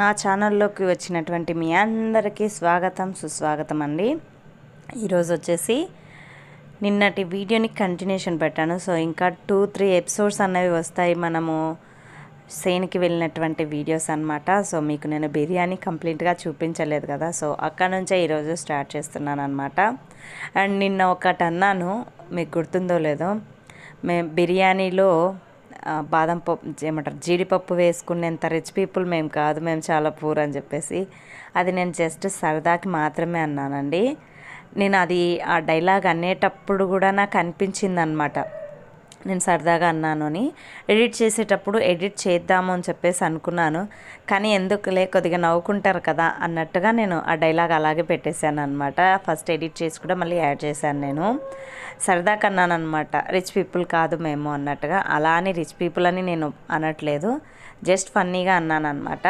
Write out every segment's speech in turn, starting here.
నా ఛానల్లోకి వచ్చినటువంటి మీ అందరికీ స్వాగతం సుస్వాగతం అండి. ఈరోజు వచ్చేసి నిన్నటి వీడియోని కంటిన్యూషన్ పెట్టాను. సో ఇంకా టూ త్రీ ఎపిసోడ్స్ అనేవి వస్తాయి మనము సేన్కి వెళ్ళినటువంటి వీడియోస్ అన్నమాట. సో మీకు నేను బిర్యానీ కంప్లీట్గా చూపించలేదు కదా. సో అక్కడ నుంచే ఈరోజు స్టార్ట్ చేస్తున్నాను అనమాట అండ్ నిన్న ఒకటి అన్నాను మీకు గుర్తుందో లేదో. మేము బిర్యానీలో బాదం పప్పు ఏమంటారు జీడిపప్పు వేసుకునేంత రిచ్ పీపుల్ మేము కాదు మేము చాలా పూర్ అని చెప్పేసి అది నేను జస్ట్ సరదాకి మాత్రమే అన్నానండి. నేను అది ఆ డైలాగ్ అనేటప్పుడు కూడా నాకు అనిపించింది అనమాట నేను సరదాగా అన్నాను అని. ఎడిట్ చేసేటప్పుడు ఎడిట్ చేద్దాము అని చెప్పేసి అనుకున్నాను. కానీ ఎందుకులే కొద్దిగా నవ్వుకుంటారు కదా అన్నట్టుగా నేను ఆ డైలాగ్ అలాగే పెట్టేశాను అనమాట ఫస్ట్ ఎడిట్ చేసి కూడా మళ్ళీ యాడ్ చేశాను నేను. సరదాగా అన్నాను అనమాట రిచ్ పీపుల్ కాదు మేము అన్నట్టుగా. అలా అని రిచ్ పీపుల్ అని నేను అనట్లేదు. జస్ట్ ఫన్నీగా అన్నాను అనమాట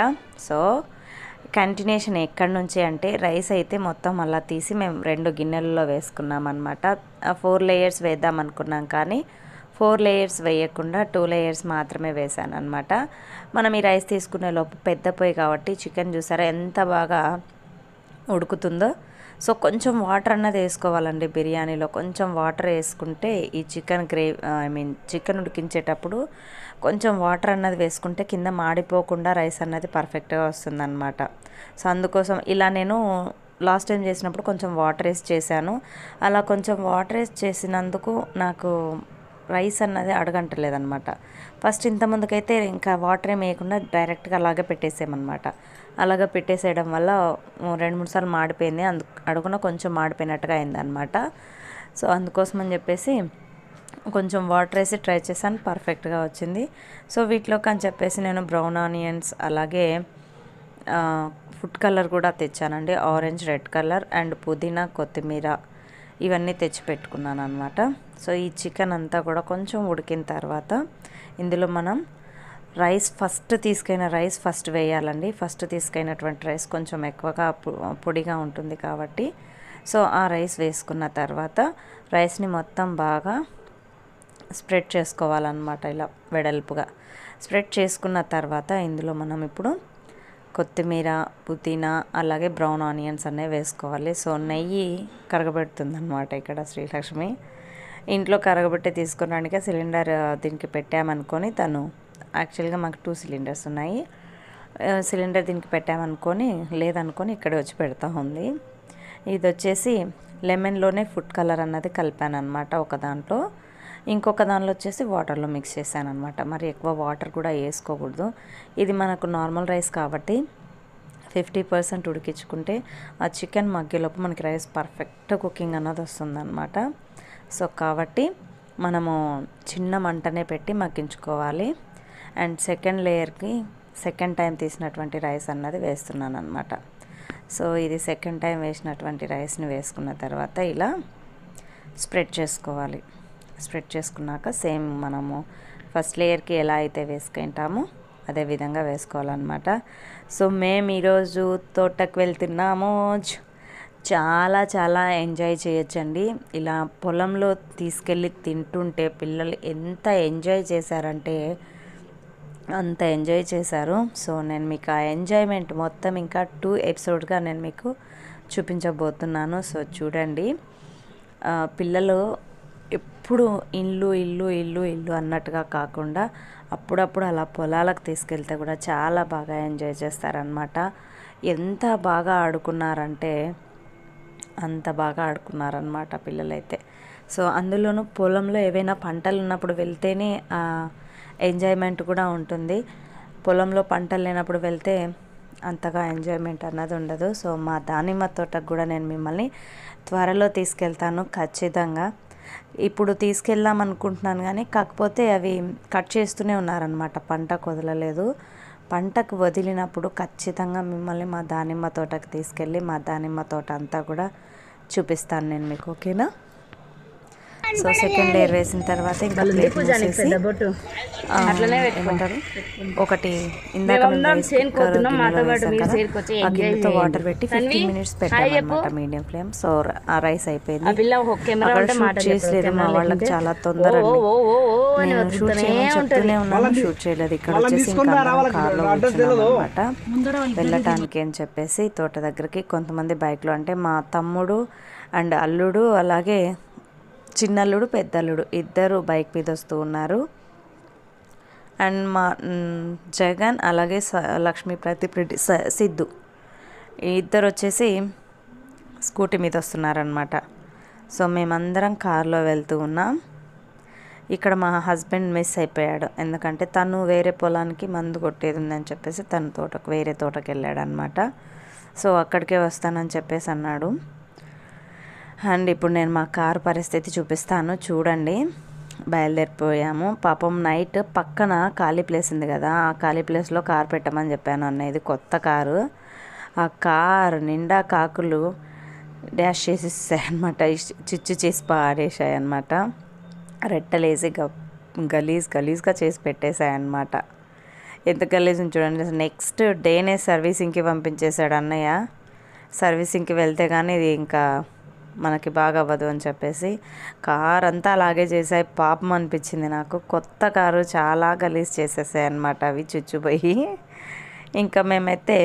సో కంటిన్యూషన్ ఎక్కడి నుంచి అంటే రైస్ అయితే మొత్తం అలా తీసి మేము రెండు గిన్నెలలో వేసుకున్నాం అనమాట ఫోర్ లేయర్స్ వేద్దాం అనుకున్నాం కానీ ఫోర్ లేయర్స్ వేయకుండా టూ లేయర్స్ మాత్రమే వేసాను అనమాట మనం ఈ రైస్ తీసుకునే లోపు పెద్ద పొయ్యి కాబట్టి చికెన్ చూసారా ఎంత బాగా ఉడుకుతుందో. సో కొంచెం వాటర్ అన్నది వేసుకోవాలండి బిర్యానీలో. కొంచెం వాటర్ వేసుకుంటే ఈ chicken gravy I mean chicken ఉడికించేటప్పుడు కొంచెం వాటర్ అన్నది వేసుకుంటే కింద మాడిపోకుండా రైస్ అన్నది పర్ఫెక్ట్గా వస్తుందన్నమాట. సో అందుకోసం ఇలా నేను లాస్ట్ టైం చేసినప్పుడు కొంచెం వాటర్ వేసి చేశాను. అలా కొంచెం వాటర్ వేసి చేసినందుకు నాకు రైస్ అన్నది అడగంటలేదన్నమాట. ఫస్ట్ ఇంతమందికైతే ఇంకా వాటర్ ఏం వేయకుండా డైరెక్ట్గా అలాగే పెట్టేసామన్నమాట అలాగే పెట్టేసేయడం వల్ల రెండు మూడు సార్లు మాడిపోయింది. అందు అడుగున కొంచెం మాడిపోయినట్టుగా అయిందనమాట సో అందుకోసం అని చెప్పేసి కొంచెం వాటర్ వేసి ట్రై చేశాను. పర్ఫెక్ట్గా వచ్చింది. సో వీటిలోకి అని చెప్పేసి నేను బ్రౌన్ ఆనియన్స్ అలాగే ఫుడ్ కలర్ కూడా తెచ్చానండి. ఆరెంజ్ రెడ్ కలర్ అండ్ పుదీనా కొత్తిమీర ఇవన్నీ తెచ్చి పెట్టుకున్నాను అనమాట సో ఈ చికెన్ అంతా కూడా కొంచెం ఉడికిన తర్వాత ఇందులో మనం రైస్ ఫస్ట్ తీసుకైన రైస్ ఫస్ట్ వేయాలండి. ఫస్ట్ తీసుకైనటువంటి రైస్ కొంచెం ఎక్కువగా పొడిగా ఉంటుంది కాబట్టి. సో ఆ రైస్ వేసుకున్న తర్వాత రైస్ని మొత్తం బాగా స్ప్రెడ్ చేసుకోవాలన్నమాట ఇలా వెడల్పుగా. స్ప్రెడ్ చేసుకున్న తర్వాత ఇందులో మనం ఇప్పుడు కొత్తిమీర పుదీనా అలాగే బ్రౌన్ ఆనియన్స్ అనేవి వేసుకోవాలి. సో నెయ్యి కరగబెడుతుంది అనమాట ఇక్కడ శ్రీలక్ష్మి. ఇంట్లో కరగబెట్టి తీసుకున్నానికి సిలిండర్ దీనికి పెట్టామనుకొని తను యాక్చువల్గా మాకు టూ సిలిండర్స్ ఉన్నాయి. సిలిండర్ దీనికి పెట్టామనుకొని లేదనుకొని ఇక్కడే వచ్చి పెడతా ఉంది. ఇది వచ్చేసి లెమన్లోనే ఫుడ్ కలర్ అన్నది కలిపాను అనమాట ఒక దాంట్లో. ఇంకొక దానిలో వచ్చేసి వాటర్లో మిక్స్ చేశాను అనమాట మరి ఎక్కువ వాటర్ కూడా వేసుకోకూడదు. ఇది మనకు నార్మల్ రైస్ కాబట్టి ఫిఫ్టీ పర్సెంట్ ఉడికించుకుంటే ఆ చికెన్ మగ్గేలోపు మనకి రైస్ పర్ఫెక్ట్ కుకింగ్ అన్నది వస్తుందన్నమాట. సో కాబట్టి మనము చిన్న మంటనే పెట్టి మగ్గించుకోవాలి. అండ్ సెకండ్ లేయర్కి సెకండ్ టైం తీసినటువంటి రైస్ అన్నది వేస్తున్నాను అనమాట సో ఇది సెకండ్ టైం వేసినటువంటి రైస్ని వేసుకున్న తర్వాత ఇలా స్ప్రెడ్ చేసుకోవాలి. స్ప్రెడ్ చేసుకున్నాక సేమ్ మనము ఫస్ట్ లేయర్కి ఎలా అయితే వేసుకుంటామో అదే విధంగా వేసుకోవాలన్నమాట. సో మేము ఈరోజు తోటకు వెళ్తున్నాము. చాలా చాలా ఎంజాయ్ చేయొచ్చండి. ఇలా పొలంలో తీసుకెళ్ళి తింటుంటే పిల్లలు ఎంత ఎంజాయ్ చేశారంటే అంత ఎంజాయ్ చేశారు. సో నేను మీకు ఆ ఎంజాయ్మెంట్ మొత్తం ఇంకా టూ ఎపిసోడ్గా నేను మీకు చూపించబోతున్నాను. సో చూడండి. పిల్లలు ఎప్పుడు ఇల్లు ఇల్లు ఇల్లు ఇల్లు అన్నట్టుగా కాకుండా అప్పుడప్పుడు అలా పొలాలకు తీసుకెళ్తే కూడా చాలా బాగా ఎంజాయ్ చేస్తారనమాట ఎంత బాగా ఆడుకున్నారంటే అంత బాగా ఆడుకున్నారనమాట పిల్లలైతే. సో అందులోనూ పొలంలో ఏవైనా పంటలు ఉన్నప్పుడు వెళ్తేనే ఎంజాయ్మెంట్ కూడా ఉంటుంది. పొలంలో పంటలు లేనప్పుడు వెళ్తే అంతగా ఎంజాయ్మెంట్ అన్నది ఉండదు. సో మా దానిమ్మ తోటకు కూడా నేను మిమ్మల్ని త్వరలో తీసుకెళ్తాను ఖచ్చితంగా. ఇప్పుడు తీసుకెళ్దాం అనుకుంటున్నాను కానీ కాకపోతే అవి కట్ చేస్తూనే ఉన్నారనమాట పంటకు వదలలేదు పంటకు వదిలినప్పుడు ఖచ్చితంగా మిమ్మల్ని మా దానిమ్మ తోటకు తీసుకెళ్ళి మా దానిమ్మ తోట అంతా కూడా చూపిస్తాను నేను మీకు ఓకేనా? సో సెకండ్ లేయర్ వేసిన తర్వాత ఇంకా ప్లేట్ మూసేసి ఏమంటారు? ఒకటి ఇందాక గిన్నెతో వాటర్ పెట్టి ఫిఫ్టీన్ మినిట్స్ పెట్టామన్నమాట మీడియం ఫ్లేమ్ సో ఆ రైస్ అయిపోయింది. అక్కడ షూట్ చేసలేదు మా వాళ్ళకి చాలా తొందర. నేను షూట్ చేయమని చెప్తూనే ఉన్నాను షూట్ చేయలేదు. ఇక్కడ వచ్చేసి ఇంకా కార్లో అనమాట వెళ్ళటానికి అని చెప్పేసి తోట దగ్గరికి కొంతమంది బైక్లో అంటే మా తమ్ముడు అండ్ అల్లుడు అలాగే చిన్నల్లుడు పెద్దల్లుడు ఇద్దరు బైక్ మీద వస్తూ ఉన్నారు. అండ్ మా జగన్ అలాగే స- లక్ష్మీ ప్రదీప్ రెడ్డి స- సిద్ధు ఇద్దరు వచ్చేసి స్కూటీ మీద వస్తున్నారనమాట సో మేమందరం కారులో వెళ్తూ ఉన్నాం. ఇక్కడ మా హస్బెండ్ మిస్ అయిపోయాడు. ఎందుకంటే తను వేరే పొలానికి మందు కొట్టేది ఉందని చెప్పేసి తన తోటకు వేరే తోటకు వెళ్ళాడు అనమాట సో అక్కడికే వస్తానని చెప్పేసి అన్నాడు. అండ్ ఇప్పుడు నేను మా కారు పరిస్థితి చూపిస్తాను. చూడండి బయలుదేరిపోయాము. పాపం నైట్ పక్కన ఖాళీ ప్లేస్ ఉంది కదా ఆ ఖాళీ ప్లేస్లో కారు పెట్టమని చెప్పాను అన్న. ఇది కొత్త కారు. ఆ కారు నిండా కాకులు డాష్ చేసేసాయన్నమాట. చిచ్చు చేసి పాడేసాయన్నమాట రెట్టలేసి గ గలీజ్ గలీజ్గా చేసి పెట్టేశాయి అనమాట ఎంత గలీజ్ చూడండి నెక్స్ట్ డేనే సర్వీసింగ్కి పంపించేశాడు అన్నయ్య. సర్వీసింగ్కి వెళ్తే కానీ ఇది ఇంకా మనకి బాగా అవ్వదు అని చెప్పేసి కార్ అంతా అలాగే చేసాయి. పాపం అనిపించింది నాకు. కొత్త కారు చాలా గలీజ్ చేసేసాయి అనమాట అవి చుచ్చుపోయి ఇంకా మేమైతే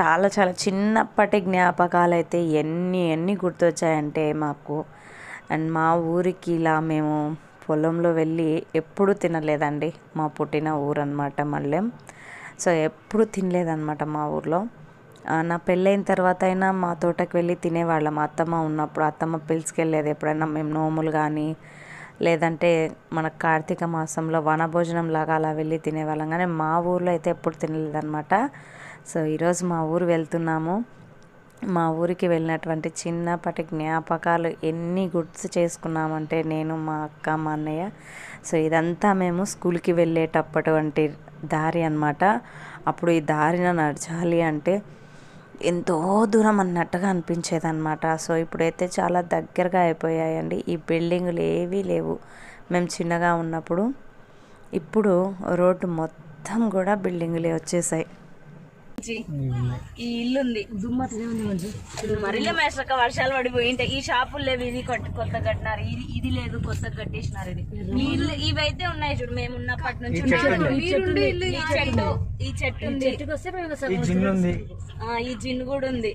చాలా చాలా చిన్నప్పటి జ్ఞాపకాలు అయితే ఎన్ని ఎన్ని గుర్తొచ్చాయంటే మాకు. అండ్ మా ఊరికి ఇలా మేము పొలంలో వెళ్ళి ఎప్పుడు తినలేదండి మా పుట్టిన ఊరు అనమాట మళ్ళీ. సో ఎప్పుడు తినలేదన్నమాట మా ఊర్లో. నా పెళ్ళైన తర్వాత అయినా మా తోటకు వెళ్ళి తినేవాళ్ళం. మా అత్తమ్మ ఉన్నప్పుడు అత్తమ్మ పిలుచుకెళ్ళేది ఎప్పుడైనా మేము నోములు కానీ లేదంటే మన కార్తీక మాసంలో వనభోజనం లాగా అలా వెళ్ళి తినేవాళ్ళం. కానీ మా ఊర్లో అయితే ఎప్పుడు తినలేదన్నమాట. సో ఈరోజు మా ఊరు వెళ్తున్నాము. మా ఊరికి వెళ్ళినటువంటి చిన్నప్పటి జ్ఞాపకాలు ఎన్ని గుర్తు చేసుకున్నామంటే నేను మా అక్క మా అన్నయ్య. సో ఇదంతా మేము స్కూల్కి వెళ్ళేటప్పటి దారి అన్నమాట. అప్పుడు ఈ దారిన నడచాలి అంటే ఎంతో దూరం అన్నట్టుగా అనిపించేది అనమాట సో ఇప్పుడైతే చాలా దగ్గరగా అయిపోయాయండి. ఈ బిల్డింగులు ఏవీ లేవు. మేము చిన్నగా ఉన్నప్పుడు ఇప్పుడు రోడ్డు మొత్తం కూడా బిల్డింగులే వచ్చేసాయి. ఈ ఇల్లు ఉంది. మరిలే మాస్టర్ వర్షాలు పడిపోయింటే ఈ షాపులు లేవు ఇది కొత్త కొత్త కట్టినారు ఇది ఇది లేదు కొత్త కట్టేసినారు ఇది. ఈ ఇల్లు ఇవైతే ఉన్నాయి చూడు మేము ఉన్నప్పటి నుంచి. ఈ చెట్టు ఈ చెట్టు ఉంది ఆ, ఈ జిన్ కూడా ఉంది.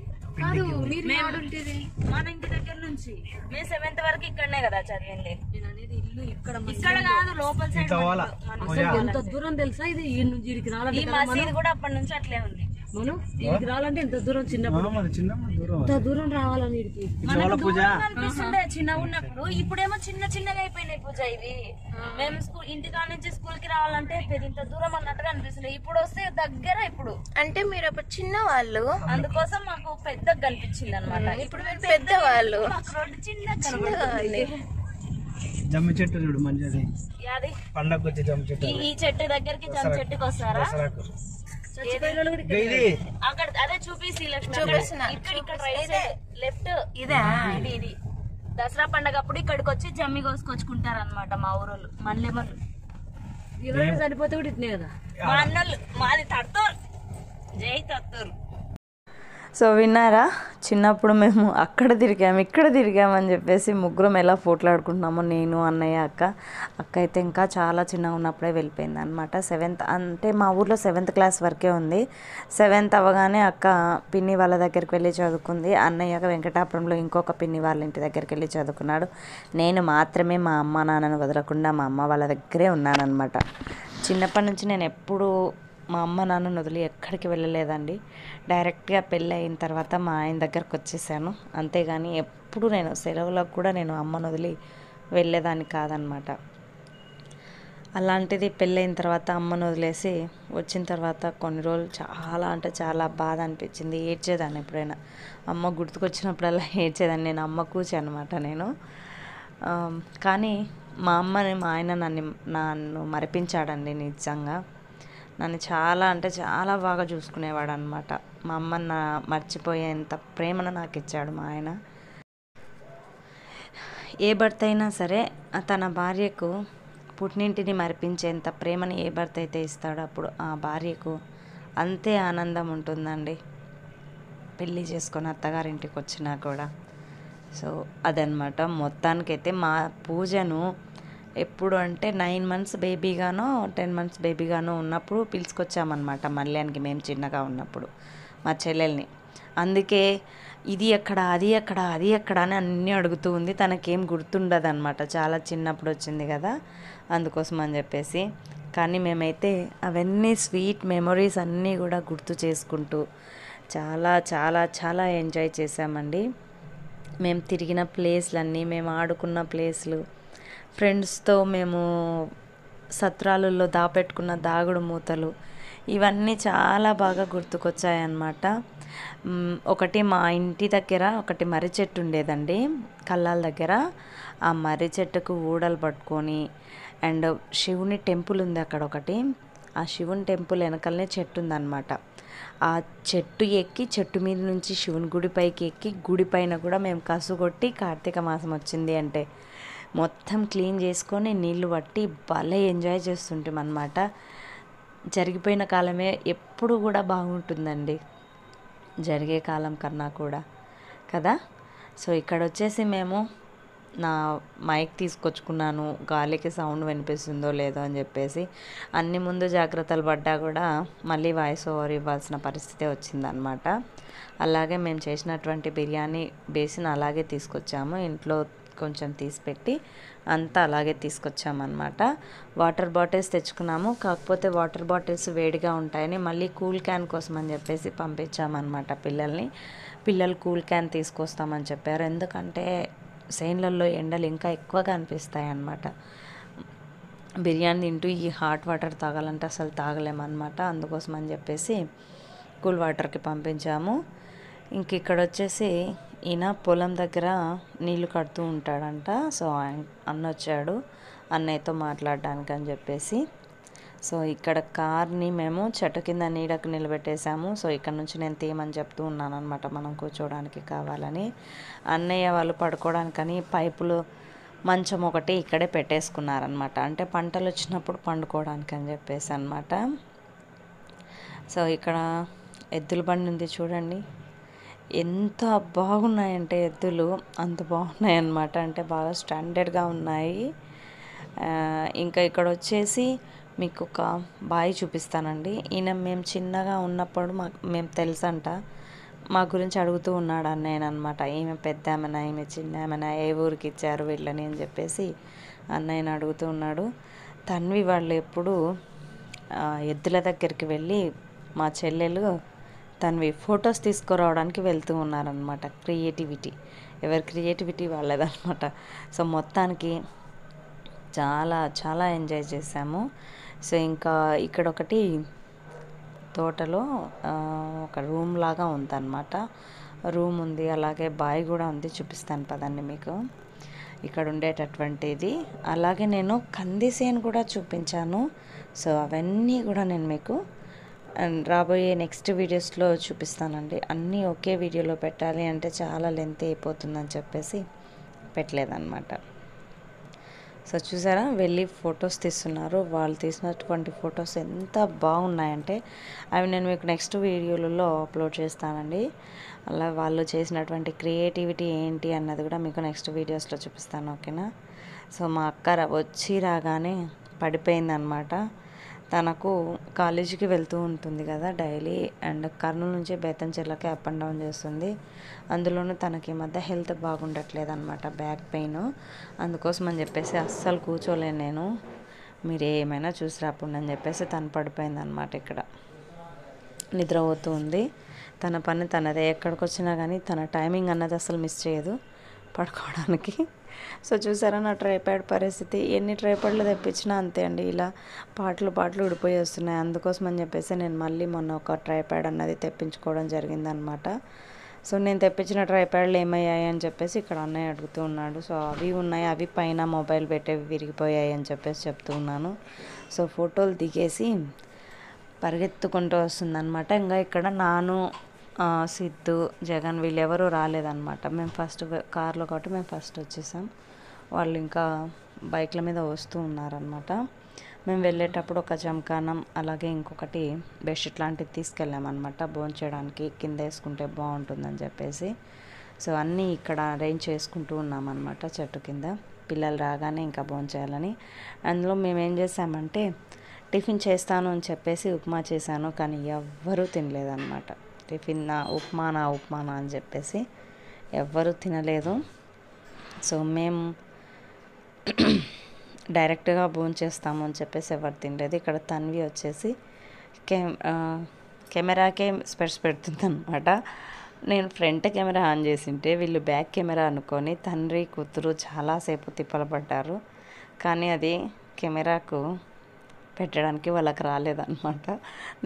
మన ఇంటి దగ్గర నుంచి. మేము సెవెంత్ వరకు ఇక్కడనే కదా చదివింది. ఇక్కడ కాదు లోపల సైడ్ ఎంత దూరం తెలుసా ఇది? ఈ మసీద్ కూడా అప్పటి నుంచి అట్లే ఉంది. మనం ఈడికి రావాలంటే ఎంత దూరం చిన్నప్పుడు. ఎంత దూరం రావాలని దూరంగా అనిపిస్తుండే చిన్నగా ఉన్నప్పుడు. ఇప్పుడేమో చిన్న చిన్నగా అయిపోయినాయి పూజ ఇవి. మేము స్కూల్ ఇంటికాడ నుంచి స్కూల్కి రావాలంటే పెద్ద ఇంత దూరం అన్నట్టుగా అనిపిస్తుంది ఇప్పుడు వస్తే దగ్గర ఇప్పుడు. అంటే మీరు అప్పుడు చిన్నవాళ్ళు. అందుకోసం మాకు పెద్దగా కనిపించింది అనమాట ఇప్పుడు మేము పెద్దవాళ్ళు మాకు రోడ్డు చిన్నగా కనబడుతుంది జమ్మి చెట్టు చూడు మంచిది. యాది? పండగ వచ్చే జమ్మి చెట్టు ఈ- చెట్టు దగ్గరికి జమ చెట్టుకి వస్తారా అక్కడ అదే చూపిసి లెఫ్ట్. ఇదే? ఇది ఇది. దసరా పండగ అప్పుడు ఇక్కడికి వచ్చి జమ్మి కోసుకొచ్చుకుంటారు అనమాట మా ఊరోళ్ళు మళ్ళీ ఎవరైనా చనిపోతే కూడా ఇట్నే కదా? మా అన్నోళ్ళు మాది తత్తూరు. జై తత్తూరు. సో విన్నారా? చిన్నప్పుడు మేము అక్కడ తిరిగాము ఇక్కడ తిరిగామని చెప్పేసి ముగ్గురం ఎలా పోట్లాడుకుంటున్నామో నేను అన్నయ్య అక్క. అక్క అయితే ఇంకా చాలా చిన్నగా ఉన్నప్పుడే వెళ్ళిపోయింది అనమాట సెవెంత్ అంటే మా ఊర్లో సెవెంత్ క్లాస్ వరకే ఉంది. సెవెంత్ అవ్వగానే అక్క పిన్ని వాళ్ళ దగ్గరికి వెళ్ళి చదువుకుంది. అన్నయ్య వెంకటాపురంలో ఇంకొక పిన్ని వాళ్ళ ఇంటి దగ్గరికి వెళ్ళి చదువుకున్నాడు. నేను మాత్రమే మా అమ్మ నాన్నను వదలకుండా మా అమ్మ వాళ్ళ దగ్గరే ఉన్నానన్నమాట. చిన్నప్పటి నుంచి నేను ఎప్పుడూ మా అమ్మ నాన్నను వదిలి ఎక్కడికి వెళ్ళలేదండి. డైరెక్ట్గా పెళ్ళి అయిన తర్వాత మా ఆయన దగ్గరకు వచ్చేసాను. అంతేగాని ఎప్పుడు నేను సెలవులకు కూడా నేను అమ్మను వదిలి వెళ్ళేదాన్ని కాదనమాట. అలాంటిది పెళ్ళైన తర్వాత అమ్మను వదిలేసి వచ్చిన తర్వాత కొన్ని రోజులు చాలా అంటే చాలా బాధ అనిపించింది. ఏడ్చేదాన్ని ఎప్పుడైనా. అమ్మ గుర్తుకొచ్చినప్పుడల్లా ఏడ్చేదాన్ని. నేను అమ్మ కూచి అనమాట నేను. కానీ మా అమ్మని మా ఆయన నన్ను నన్ను మరిపించాడండి నిజంగా. నన్ను చాలా అంటే చాలా బాగా చూసుకునేవాడు అనమాట మా అమ్మ నా మర్చిపోయేంత ప్రేమను నాకు ఇచ్చాడు మా ఆయన. ఏ భర్త అయినా సరే తన భార్యకు పుట్టినింటిని మరిపించేంత ప్రేమని ఏ భర్త అయితే ఇస్తాడో అప్పుడు ఆ భార్యకు అంతే ఆనందం ఉంటుందండి. పెళ్ళి చేసుకొని అత్తగారింటికి వచ్చినా కూడా. సో అదనమాట మొత్తానికైతే మా పూజను ఎప్పుడు అంటే నైన్ మంత్స్ బేబీగానో టెన్ మంత్స్ బేబీగానో ఉన్నప్పుడు పిలుచుకొచ్చామన్నమాట మల్యానికి మేము చిన్నగా ఉన్నప్పుడు మా చెల్లెల్ని. అందుకే ఇది ఎక్కడ అది ఎక్కడ అది ఎక్కడ అని అన్నీ అడుగుతూ ఉంది. తనకేం గుర్తుండదు అనమాట చాలా చిన్నప్పుడు వచ్చింది కదా అందుకోసం అని చెప్పేసి. కానీ మేమైతే అవన్నీ స్వీట్ మెమొరీస్ అన్నీ కూడా గుర్తు చేసుకుంటూ చాలా చాలా చాలా ఎంజాయ్ చేసామండి మేము తిరిగిన ప్లేస్లన్నీ మేము ఆడుకున్న ప్లేస్లు ఫ్రెండ్స్తో మేము సత్రాలలో దాపెట్టుకున్న దాగుడు మూతలు ఇవన్నీ చాలా బాగా గుర్తుకొచ్చాయన్నమాట. ఒకటి మా ఇంటి దగ్గర ఒకటి మర్రి చెట్టు ఉండేదండి కల్లాల దగ్గర. ఆ మర్రి చెట్టుకు ఊడలు పట్టుకొని అండ్ శివుని టెంపుల్ ఉంది అక్కడ ఒకటి. ఆ శివుని టెంపుల్ వెనకలనే చెట్టు ఉందన్నమాట. ఆ చెట్టు ఎక్కి చెట్టు మీద నుంచి శివుని గుడి పైకి ఎక్కి గుడి పైన కూడా మేము కసు కొట్టి కార్తీక మాసం వచ్చింది అంటే మొత్తం క్లీన్ చేసుకొని నీళ్ళు పట్టి భలే ఎంజాయ్ చేస్తుంటాం అనమాట జరిగిపోయిన కాలమే ఎప్పుడు కూడా బాగుంటుందండి. జరిగే కాలం కన్నా కూడా. కదా? సో ఇక్కడ వచ్చేసి మేము నా మైక్ తీసుకొచ్చుకున్నాను. గాలికి సౌండ్ వినిపిస్తుందో లేదో అని చెప్పేసి. అన్ని ముందు జాగ్రత్తలు పడ్డా కూడా మళ్ళీ వాయిస్ ఓవర్ ఇవ్వాల్సిన పరిస్థితి వచ్చిందనమాట అలాగే మేము చేసినటువంటి బిర్యానీ బేసిన్ అలాగే తీసుకొచ్చాము. ఇంట్లో కొంచెం తీసిపెట్టి అంతా అలాగే తీసుకొచ్చామన్నమాట. వాటర్ బాటిల్స్ తెచ్చుకున్నాము. కాకపోతే వాటర్ బాటిల్స్ వేడిగా ఉంటాయని మళ్ళీ కూల్ క్యాన్ కోసం అని చెప్పేసి పంపించామన్నమాట పిల్లల్ని. పిల్లలు కూల్ క్యాన్ తీసుకొస్తామని చెప్పారు. ఎందుకంటే సేన్లలో ఎండలు ఇంకా ఎక్కువగా అనిపిస్తాయి అన్నమాట బిర్యానీ తింటూ ఈ హాట్ వాటర్ తాగాలంటే అసలు తాగలేమన్నమాట. అందుకోసం అని చెప్పేసి కూల్ వాటర్కి పంపించాము. ఇంక ఇక్కడ వచ్చేసి ఈయన పొలం దగ్గర నీళ్ళు కడుతూ ఉంటాడంట. సో ఆయన అన్న వచ్చాడు అన్నయ్యతో మాట్లాడడానికి అని చెప్పేసి. సో ఇక్కడ కార్ని మేము చెట్టు కింద నీడకు నిలబెట్టేశాము. సో ఇక్కడ నుంచి నేను తీయమని చెప్తూ ఉన్నాను అనమాట మనం కూర్చోవడానికి కావాలని. అన్నయ్య వాళ్ళు పడుకోవడానికని పైపులు మంచం ఒకటి ఇక్కడే పెట్టేసుకున్నారనమాట అంటే పంటలు వచ్చినప్పుడు పండుకోవడానికి అని చెప్పేసి అనమాట సో ఇక్కడ ఎద్దుల బండి ఉంది చూడండి. ఎంత బాగున్నాయంటే ఎద్దులు అంత బాగున్నాయి అన్నమాట అంటే బాగా స్టాండర్డ్గా ఉన్నాయి. ఇంకా ఇక్కడ వచ్చేసి మీకు ఒక బాయ్ చూపిస్తానండి. ఈయన మేము చిన్నగా ఉన్నప్పుడు మాకు మేము తెలుసంట. మా గురించి అడుగుతూ ఉన్నాడు అన్నయ్య అనమాట ఈమె పెద్ద ఆమెనా ఈమె చిన్న ఆమెనా ఏ ఊరికి ఇచ్చారు వీళ్ళని? అని చెప్పేసి అన్నయ్యని అడుగుతూ ఉన్నాడు. తన్వి వాళ్ళు ఎప్పుడు ఎద్దుల దగ్గరికి వెళ్ళి మా చెల్లెలు తనవి ఫొటోస్ తీసుకురావడానికి వెళ్తూ ఉన్నారనమాట క్రియేటివిటీ. ఎవరి క్రియేటివిటీ వాళ్ళదనమాట సో మొత్తానికి చాలా చాలా ఎంజాయ్ చేసాము సో ఇంకా ఇక్కడ ఒకటి తోటలో ఒక రూమ్ లాగా ఉందన్నమాట. రూమ్ ఉంది. అలాగే బాయ్ కూడా ఉంది. చూపిస్తాను పదండి మీకు. ఇక్కడ ఉండేటటువంటిది. అలాగే నేను కందిసేను కూడా చూపించాను. సో అవన్నీ కూడా నేను మీకు అండ్ రాబోయే నెక్స్ట్ వీడియోస్లో చూపిస్తానండి. అన్నీ ఒకే వీడియోలో పెట్టాలి అంటే చాలా లెంత్ అయిపోతుందని చెప్పేసి పెట్టలేదన్నమాట. సో చూసారా వెళ్ళి ఫొటోస్ తీస్తున్నారు. వాళ్ళు తీసినటువంటి ఫొటోస్ ఎంత బాగున్నాయంటే అవి నేను మీకు నెక్స్ట్ వీడియోలలో అప్లోడ్ చేస్తానండి. అలా వాళ్ళు చేసినటువంటి క్రియేటివిటీ ఏంటి అన్నది కూడా మీకు నెక్స్ట్ వీడియోస్లో చూపిస్తాను ఓకేనా? సో మా అక్క వచ్చి రాగానే పడిపోయిందనమాట తనకు కాలేజీకి వెళ్తూ ఉంటుంది కదా డైలీ అండ్ కర్నూలు నుంచి బేతంచెర్లకి అప్ అండ్ డౌన్ చేస్తుంది. అందులోనూ తనకి ఈ మధ్య హెల్త్ బాగుండట్లేదు అనమాట బ్యాక్ పెయిన్. అందుకోసం అని చెప్పేసి అస్సలు కూర్చోలేను నేను. మీరు ఏమైనా చూసి రాకుండా అని చెప్పేసి తను పడిపోయింది అనమాట ఇక్కడ నిద్రపోతూ ఉంది. తన పని తనదే ఎక్కడికి వచ్చినా కానీ తన టైమింగ్ అన్నది అసలు మిస్ చేయదు పడుకోవడానికి. సో చూసారా నా ట్రైప్యాడ్ పరిస్థితి? ఎన్ని ట్రైప్యాడ్లు తెప్పించినా అంతే అండి. ఇలా పాటలు పాటలు ఊడిపోయి వస్తున్నాయి. అందుకోసం అని చెప్పేసి నేను మళ్ళీ మొన్న ఒక ట్రైప్యాడ్ అన్నది తెప్పించుకోవడం జరిగిందనమాట సో నేను తెప్పించిన ట్రైప్యాడ్లు ఏమయ్యాయి అని చెప్పేసి ఇక్కడ అన్నయ్య అడుగుతూ ఉన్నాడు. సో అవి ఉన్నాయి. అవి పైన మొబైల్ పెట్టేవి విరిగిపోయాయి అని చెప్పేసి చెప్తూ ఉన్నాను. సో ఫోటోలు దిగేసి పరిగెత్తుకుంటూ వస్తుందన్నమాట. ఇంకా ఇక్కడ నాను సిద్ధు జగన్ వీళ్ళెవరూ రాలేదన్నమాట. మేము ఫస్ట్ కార్లో కాబట్టి మేము ఫస్ట్ వచ్చేసాం. వాళ్ళు ఇంకా బైక్ల మీద వస్తూ ఉన్నారనమాట మేము వెళ్ళేటప్పుడు ఒక జమకానం అలాగే ఇంకొకటి బెడ్షీట్ లాంటిది తీసుకెళ్ళామన్నమాట. భోంచేయడానికి కింద వేసుకుంటే బాగుంటుందని చెప్పేసి. సో అన్నీ ఇక్కడ అరేంజ్ చేసుకుంటూ ఉన్నామన్నమాట చెట్టు కింద. పిల్లలు రాగానే ఇంకా భోంచేయాలని అందులో మేము ఏం చేసామంటే టిఫిన్ చేస్తాను అని చెప్పేసి ఉప్మా చేశాను కానీ ఎవ్వరూ తినలేదన్నమాట. టిఫిన్ నా ఉప్మా నా ఉప్మా నా అని చెప్పేసి ఎవ్వరూ తినలేదు. సో మేము డైరెక్ట్గా భోజనం చేస్తాము అని చెప్పేసి ఎవరు తినలేదు. ఇక్కడ తన్వి వచ్చేసి కె కెమెరాకే స్పెట్స్ పెడుతుంది అనమాట నేను ఫ్రంట్ కెమెరా ఆన్ చేసింటే వీళ్ళు బ్యాక్ కెమెరా అనుకొని తండ్రి కూతురు చాలాసేపు తిప్పలు పడ్డారు కానీ అది కెమెరాకు పెట్టడానికి వాళ్ళకి రాలేదన్నమాట.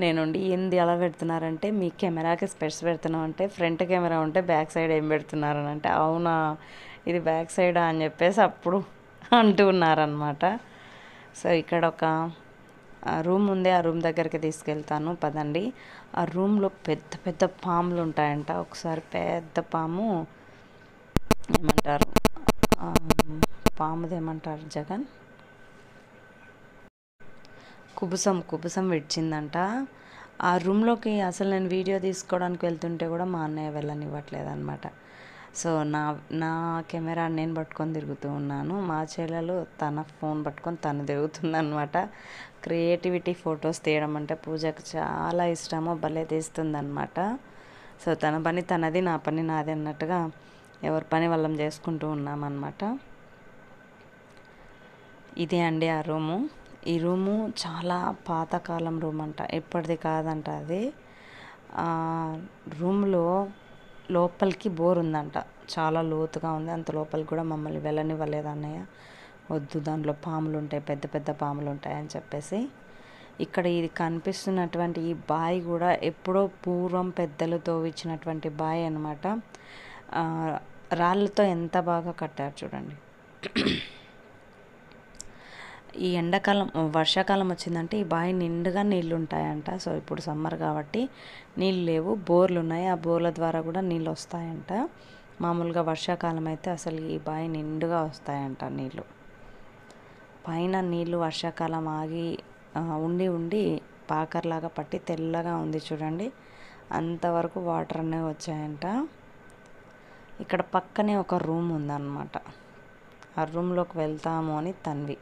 నేనుండి ఏంది అలా పెడుతున్నారంటే మీ కెమెరాకి స్పెట్స్ పెడుతున్నాం అంటే ఫ్రంట్ కెమెరా ఉంటే బ్యాక్ సైడ్ ఏం పెడుతున్నారని అంటే అవునా ఇది బ్యాక్ సైడా అని చెప్పేసి అప్పుడు అంటూ ఉన్నారనమాట సో ఇక్కడ ఒక రూమ్ ఉంది. ఆ రూమ్ దగ్గరికి తీసుకెళ్తాను. పదండి. ఆ రూమ్లో పెద్ద పెద్ద పాములు ఉంటాయంట. ఒకసారి పెద్ద పాము ఏమంటారు? పాముది ఏమంటారు జగన్? కుబుసం కుబుసం విడిచిందంట. ఆ రూమ్లోకి అసలు నేను వీడియో తీసుకోవడానికి వెళ్తుంటే కూడా మా అన్నయ్య వెళ్ళనివ్వట్లేదు అనమాట సో నా నా కెమెరా నేను పట్టుకొని తిరుగుతూ ఉన్నాను. మా చెల్లెలు తన ఫోన్ పట్టుకొని తను తిరుగుతుందనమాట క్రియేటివిటీ ఫొటోస్ తీయడం అంటే పూజకు చాలా ఇష్టమో భలే తీస్తుందనమాట సో తన పని తనది నా పని నాది అన్నట్టుగా ఎవరి పని వాళ్ళం చేసుకుంటూ ఉన్నామన్నమాట. ఇదే అండి ఆ రూము. ఈ రూము చాలా పాతకాలం రూమ్ అంట ఎప్పటిది కాదంట అది. రూమ్లో లోపలికి బోర్ ఉందంట. చాలా లోతుగా ఉంది. అంత లోపలికి కూడా మమ్మల్ని వెళ్ళనివ్వలేదు అన్నయ్య. వద్దు దాంట్లో పాములు ఉంటాయి పెద్ద పెద్ద పాములు ఉంటాయని చెప్పేసి. ఇక్కడ ఇది కనిపిస్తున్నటువంటి ఈ బావి కూడా ఎప్పుడో పూర్వం పెద్దలు తోవిచ్చినటువంటి బావి అనమాట రాళ్ళతో ఎంత బాగా కట్టారు చూడండి. ఈ ఎండాకాలం వర్షాకాలం వచ్చిందంటే ఈ బావి నిండుగా నీళ్ళు ఉంటాయంట సో ఇప్పుడు సమ్మర్ కాబట్టి నీళ్ళు లేవు. బోర్లు ఉన్నాయి ఆ బోర్ల ద్వారా కూడా నీళ్ళు వస్తాయంట. మామూలుగా వర్షాకాలం అయితే అసలు ఈ బావి నిండుగా వస్తాయంట నీళ్ళు పైన నీళ్ళు వర్షాకాలం ఆగి ఉండి ఉండి పాకర్లాగా పట్టి తెల్లగా ఉంది చూడండి. అంతవరకు వాటర్ అనేవి వచ్చాయంట. ఇక్కడ పక్కనే ఒక రూమ్ ఉందన్నమాట. ఆ రూమ్లోకి వెళ్తాము అని తన్వి.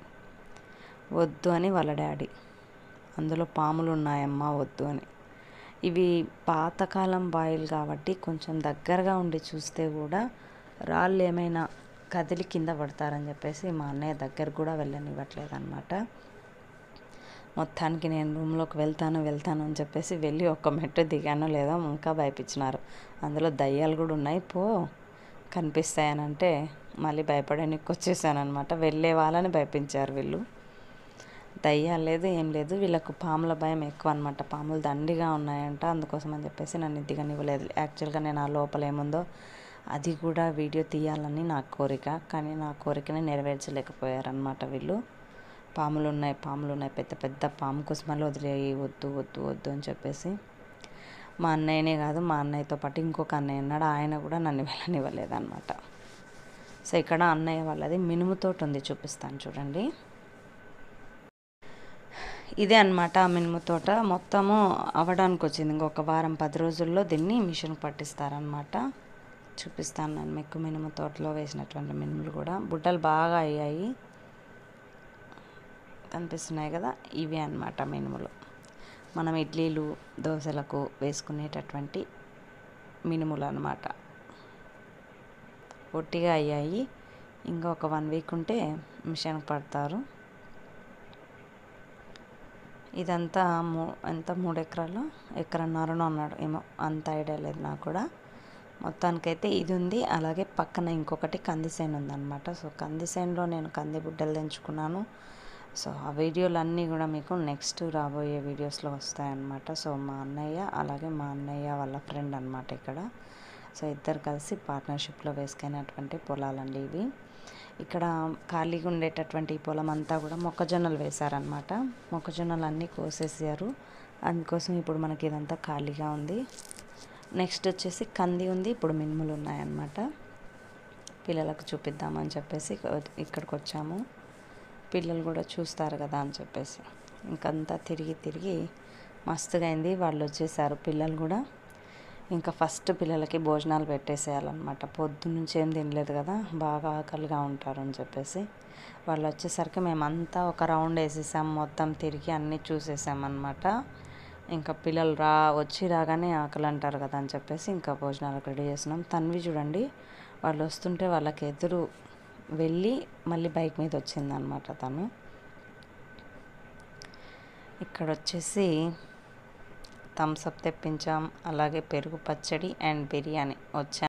వద్దు అని వాళ్ళ డాడీ. అందులో పాములు ఉన్నాయమ్మా వద్దు అని. ఇవి పాతకాలం బాయిల్ కాబట్టి కొంచెం దగ్గరగా ఉండి చూస్తే కూడా రాళ్ళు ఏమైనా కదిలి కింద పడతారని చెప్పేసి మా అన్నయ్య దగ్గర కూడా వెళ్ళనివ్వట్లేదు అనమాట మొత్తానికి నేను రూమ్లోకి వెళ్తాను వెళ్తాను అని చెప్పేసి వెళ్ళి ఒక్క మెట్టు దిగానో లేదో ఇంకా భయపించినారు. అందులో దయ్యాలు కూడా ఉన్నాయి. పో కనిపిస్తాయనంటే మళ్ళీ భయపడడానికి వచ్చేసాను అనమాట వెళ్ళే వాళ్ళని భయపించారు వీళ్ళు. దయ్యాలు లేదు ఏం లేదు. వీళ్ళకు పాముల భయం ఎక్కువ అనమాట పాములు దండిగా ఉన్నాయంట. అందుకోసం అని చెప్పేసి నన్ను దిగనివ్వలేదు. యాక్చువల్గా నేను ఆ లోపల ఏముందో అది కూడా వీడియో తీయాలని నా కోరిక. కానీ నా కోరికని నెరవేర్చలేకపోయారనమాట వీళ్ళు. పాములు ఉన్నాయి పాములు ఉన్నాయి. పెద్ద పెద్ద పాము కుసుమలు వదిలేయి. వద్దు వద్దు వద్దు అని చెప్పేసి మా అన్నయ్యనే కాదు మా అన్నయ్యతో పాటు ఇంకొక అన్నయ్య ఉన్నాడు. ఆయన కూడా నన్ను వెళ్ళనివ్వలేదు అనమాట సో ఇక్కడ అన్నయ్య వాళ్ళది మినుముతోటి ఉంది చూపిస్తాను చూడండి. ఇదే అన్నమాట ఆ మినుము తోట. మొత్తము అవ్వడానికి వచ్చింది. ఇంకొక వారం పది రోజుల్లో దీన్ని మిషన్ పట్టిస్తారనమాట చూపిస్తాను నేను మీకు మినుము తోటలో వేసినటువంటి మినుములు కూడా. బుట్టలు బాగా అయ్యాయి. కనిపిస్తున్నాయి కదా? ఇవి అన్నమాట మినుములు. మనం ఇడ్లీలు దోశలకు వేసుకునేటటువంటి మినుములు అనమాట పొట్టిగా అయ్యాయి. ఇంకా ఒక వన్ వీక్ ఉంటే మిషన్ పడతారు. ఇదంతా మూ ఎంత? మూడు ఎకరాలు? ఎకరన్నరనో అన్నాడు. ఏమో అంత ఐడియా లేదు నాకు కూడా. మొత్తానికైతే ఇది ఉంది. అలాగే పక్కన ఇంకొకటి కందిసేను ఉందన్నమాట. సో కందిసేనులో నేను కంది బుడ్డలు తెంచుకున్నాను. సో ఆ వీడియోలు అన్నీ కూడా మీకు నెక్స్ట్ రాబోయే వీడియోస్లో వస్తాయన్నమాట. సో మా అన్నయ్య అలాగే మా అన్నయ్య వాళ్ళ ఫ్రెండ్ అనమాట ఇక్కడ. సో ఇద్దరు కలిసి పార్ట్నర్షిప్లో వేసుకున్నటువంటి పొలాలండి ఇవి. ఇక్కడ ఖాళీగా ఉండేటటువంటి ఈ పొలం అంతా కూడా మొక్కజొన్నలు వేశారనమాట మొక్కజొన్నలు అన్నీ కోసేసారు అందుకోసం ఇప్పుడు మనకి ఇదంతా ఖాళీగా ఉంది. నెక్స్ట్ వచ్చేసి కంది ఉంది. ఇప్పుడు మినుములు ఉన్నాయన్నమాట. పిల్లలకు చూపిద్దామని చెప్పేసి ఇక్కడికి వచ్చాము. పిల్లలు కూడా చూస్తారు కదా అని చెప్పేసి. ఇంకంతా తిరిగి తిరిగి మస్తుగా అయింది. వాళ్ళు వచ్చేసారు పిల్లలు కూడా. ఇంకా ఫస్ట్ పిల్లలకి భోజనాలు పెట్టేసేయాలన్నమాట. పొద్దున్నుంచి ఏం తినలేదు కదా బాగా ఆకలిగా ఉంటారు అని చెప్పేసి. వాళ్ళు వచ్చేసరికి మేమంతా ఒక రౌండ్ వేసేసాం మొత్తం తిరిగి అన్నీ చూసేసామన్నమాట. ఇంకా పిల్లలు రా వచ్చి రాగానే ఆకలి అంటారు కదా అని చెప్పేసి ఇంకా భోజనాలకు రెడీ చేసినాం తన్వి చూడండి వాళ్ళు వస్తుంటే వాళ్ళకి ఎదురు వెళ్ళి మళ్ళీ బైక్ మీద వచ్చిందనమాట తను. ఇక్కడ వచ్చేసి థమ్స్అప్ తెప్పించాం. అలాగే పెరుగు పచ్చడి అండ్ బిర్యానీ. వచ్చా.